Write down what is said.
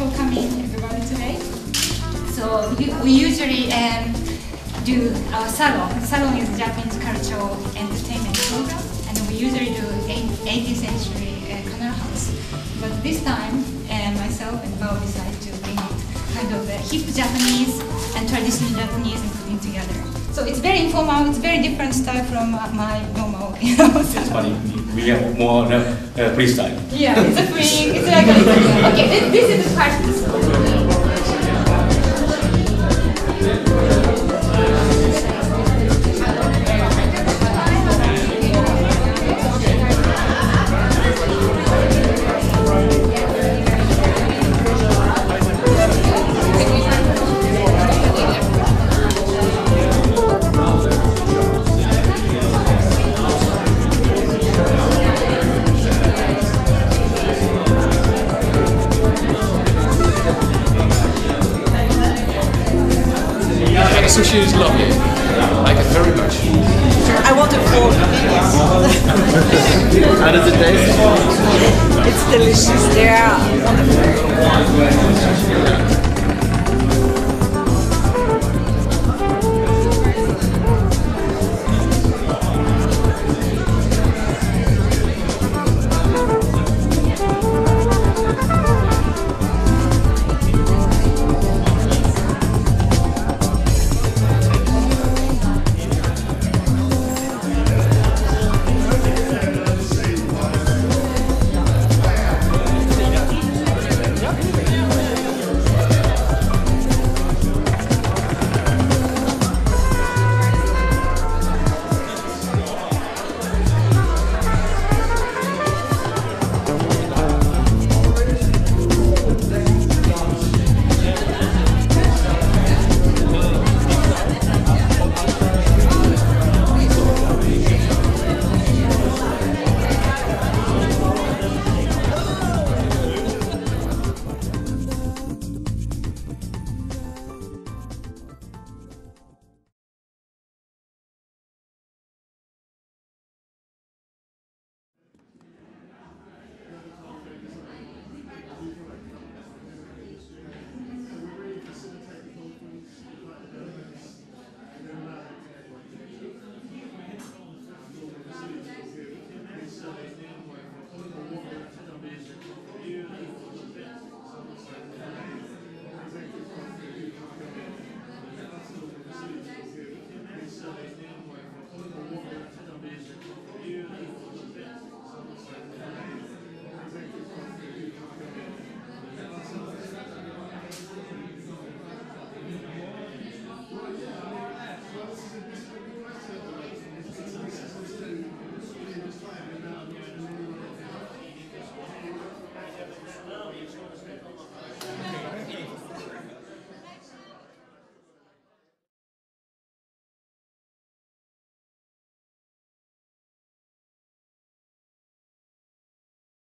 For coming, everybody, today. So we, we usually um, do our salon. Salon is Japanese cultural entertainment program, and we usually do 18th century uh, canal house. But this time, uh, myself and Bao decided to bring it kind of uh, hip Japanese and traditional Japanese and putting together. So it's very informal. It's very different style from uh, my normal, you know. salon. But we have more uh, uh, freestyle. Yeah, it's a free, it's like a, okay, this, this is the part. Yeah, the sushi is lovely. I like it very much. I want a fork. How does it taste? It's delicious. They are wonderful.